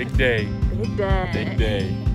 Big day. Big day. Big day.